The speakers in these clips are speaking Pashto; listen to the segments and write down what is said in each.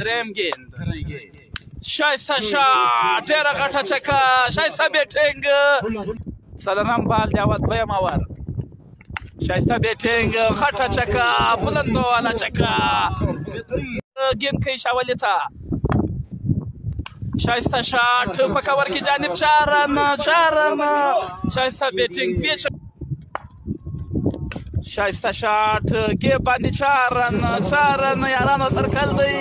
دریم ګیند شایسته شا ډېره غټه چکه شایسته بیټینګ څلورم بال دی اول دویم اور شایسته بیټینګ غټه چکه بلندو والا چکه ګیم کوي شاولې ته شایسته شا ټوپه کور کې جانب چارن چارن شایسته بیټینګ پیچ شایسته شات کې باندې چارن چارن یارانو سرکل دی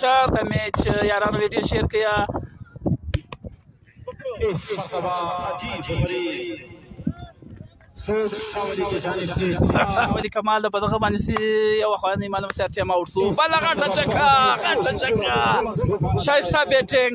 چارته میچ یارانو ویډیو شیر کیا اس مرتبہ عجیب جمری ولي کمال په دغه باندې سي یو خواني معلوم سرته ما ورسو بل غټه چکا غټه چکا شایسته بیټینګ